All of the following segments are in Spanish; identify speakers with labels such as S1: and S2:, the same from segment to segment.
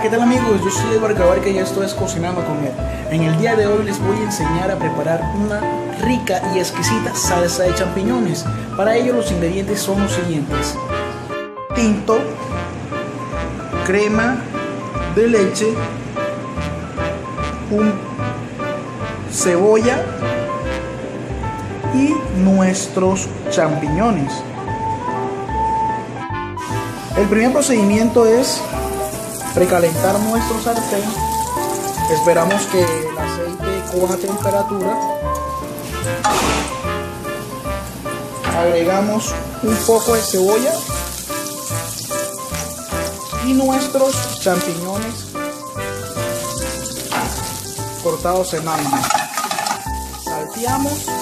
S1: ¿qué tal amigos? Yo soy Eduardo Cabarca y esto es Cocinando con él. En el día de hoy les voy a enseñar a preparar una rica y exquisita salsa de champiñones. Para ello los ingredientes son los siguientes. Tinto, crema de leche, un cebolla y nuestros champiñones. El primer procedimiento es precalentar nuestro sartén. Esperamos que el aceite coja temperatura. Agregamos un poco de cebolla y nuestros champiñones cortados en alma. Salteamos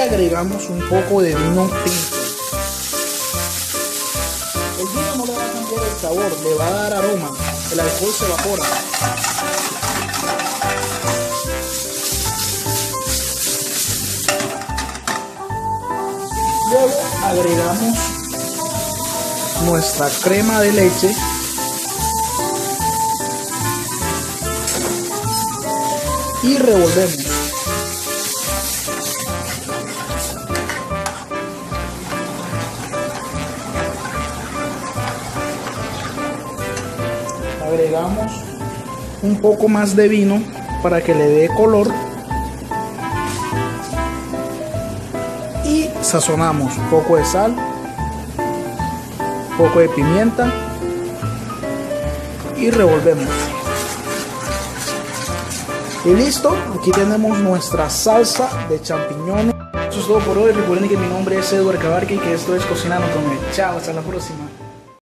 S1: agregamos un poco de vino tinto. El vino no le va a cambiar el sabor, le va a dar aroma. El alcohol se evapora. Luego agregamos nuestra crema de leche y revolvemos. Agregamos un poco más de vino para que le dé color. Y sazonamos un poco de sal un poco de pimienta y revolvemos. Y listo aquí tenemos nuestra salsa de champiñones. Eso es todo por hoy. Recuerden que mi nombre es Eduardo Cabarque y que esto es Cocinando con él chao hasta la próxima